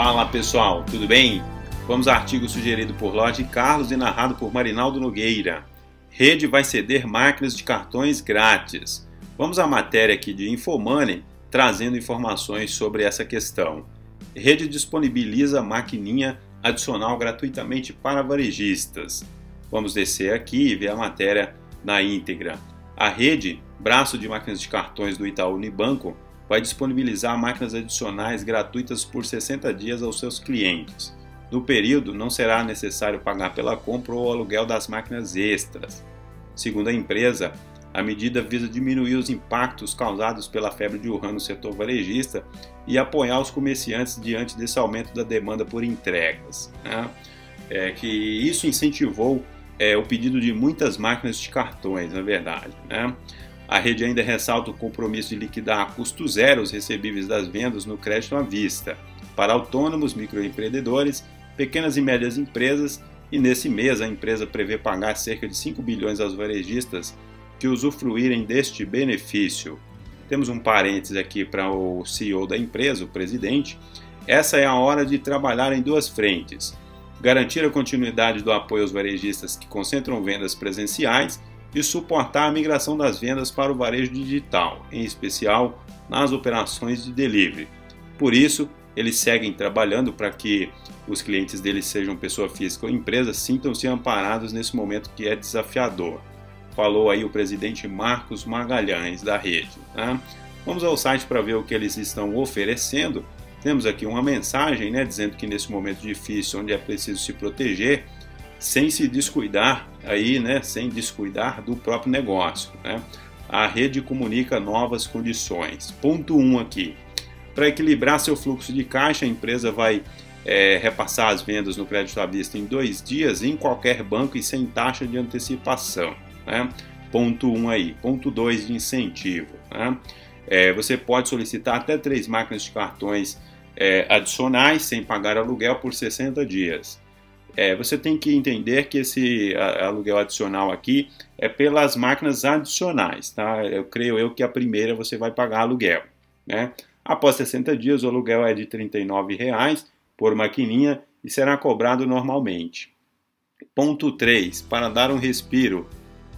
Fala pessoal, tudo bem? Vamos ao artigo sugerido por Lorde Carlos e narrado por Marinaldo Nogueira. Rede vai ceder máquinas de cartões grátis. Vamos à matéria aqui de Infomoney, trazendo informações sobre essa questão. Rede disponibiliza maquininha adicional gratuitamente para varejistas. Vamos descer aqui e ver a matéria na íntegra. A rede, braço de máquinas de cartões do Itaú Unibanco, vai disponibilizar máquinas adicionais gratuitas por 60 dias aos seus clientes. No período, não será necessário pagar pela compra ou aluguel das máquinas extras. Segundo a empresa, a medida visa diminuir os impactos causados pela febre de Wuhan no setor varejista e apoiar os comerciantes diante desse aumento da demanda por entregas. Né? É que isso incentivou é, o pedido de muitas máquinas de cartões, na verdade. Né? A rede ainda ressalta o compromisso de liquidar a custo zero os recebíveis das vendas no crédito à vista para autônomos, microempreendedores, pequenas e médias empresas e nesse mês a empresa prevê pagar cerca de 5 bilhões aos varejistas que usufruírem deste benefício. Temos um parênteses aqui para o CEO da empresa, o presidente. Essa é a hora de trabalhar em duas frentes: garantir a continuidade do apoio aos varejistas que concentram vendas presenciais e suportar a migração das vendas para o varejo digital, em especial nas operações de delivery. Por isso, eles seguem trabalhando para que os clientes deles sejam pessoa física ou empresa, sintam-se amparados nesse momento que é desafiador. Falou aí o presidente Marcos Magalhães da rede. Né? Vamos ao site para ver o que eles estão oferecendo. Temos aqui uma mensagem né, dizendo que nesse momento difícil, onde é preciso se proteger, sem se descuidar aí, né, sem descuidar do próprio negócio. Né? A rede comunica novas condições. Ponto 1 um aqui. Para equilibrar seu fluxo de caixa, a empresa vai é, repassar as vendas no crédito à vista em dois dias em qualquer banco e sem taxa de antecipação. Né? Ponto 1 um aí. Ponto 2 de incentivo. Né? É, você pode solicitar até três máquinas de cartões é, adicionais sem pagar aluguel por 60 dias. É, você tem que entender que esse aluguel adicional aqui é pelas máquinas adicionais, tá? Eu creio eu que a primeira você vai pagar aluguel, né? Após 60 dias, o aluguel é de R$ 39,00 por maquininha e será cobrado normalmente. Ponto 3. Para dar um respiro,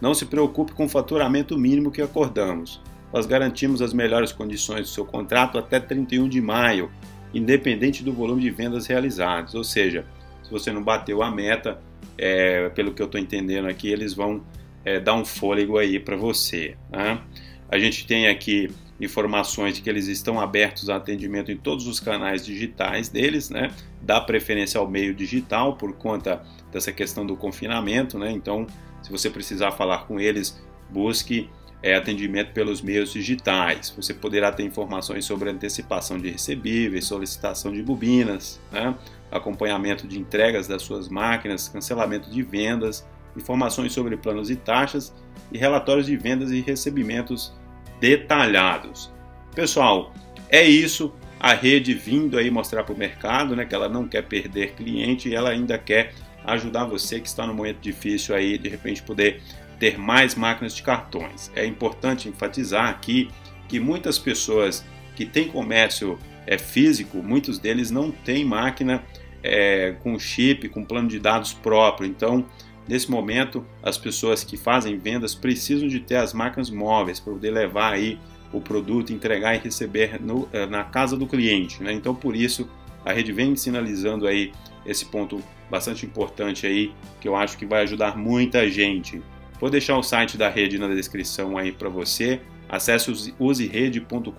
não se preocupe com o faturamento mínimo que acordamos. Nós garantimos as melhores condições do seu contrato até 31 de maio, independente do volume de vendas realizadas, ou seja, se você não bateu a meta, é, pelo que eu estou entendendo aqui, eles vão é, dar um fôlego aí para você. Né? A gente tem aqui informações de que eles estão abertos a atendimento em todos os canais digitais deles, né? Dá preferência ao meio digital por conta dessa questão do confinamento, né? Então, se você precisar falar com eles, busque é, atendimento pelos meios digitais. Você poderá ter informações sobre antecipação de recebíveis, solicitação de bobinas, né? acompanhamento de entregas das suas máquinas, cancelamento de vendas, informações sobre planos e taxas e relatórios de vendas e recebimentos detalhados. Pessoal, é isso. A rede vindo aí mostrar para o mercado né, que ela não quer perder cliente e ela ainda quer ajudar você que está no momento difícil aí, de repente poder ter mais máquinas de cartões. É importante enfatizar aqui que muitas pessoas que têm comércio é, físico, muitos deles não têm máquina é, com chip, com plano de dados próprio. Então, nesse momento, as pessoas que fazem vendas precisam de ter as máquinas móveis para poder levar aí o produto, entregar e receber no, é, na casa do cliente. Né? Então, por isso, a rede vem sinalizando aí esse ponto bastante importante aí, que eu acho que vai ajudar muita gente. Vou deixar o site da rede na descrição aí para você. Acesse userede.com.br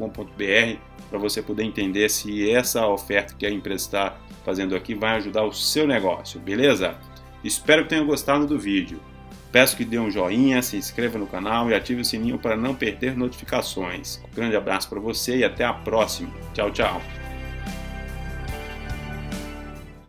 para você poder entender se essa oferta que a empresa está fazendo aqui vai ajudar o seu negócio, beleza? Espero que tenham gostado do vídeo. Peço que dê um joinha, se inscreva no canal e ative o sininho para não perder notificações. Um grande abraço para você e até a próxima. Tchau, tchau.